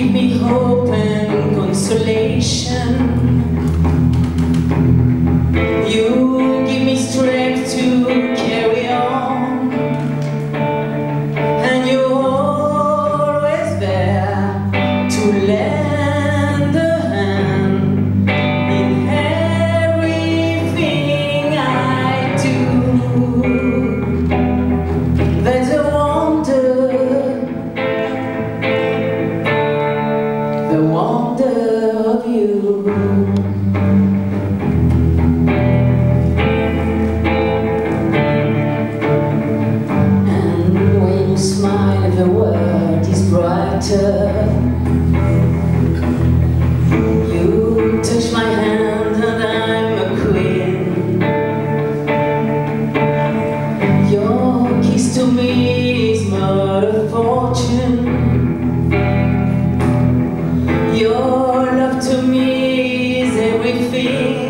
give me hope and consolation. matter You touch my hand and I'm a queen. Your kiss to me is not a fortune. Your love to me is everything.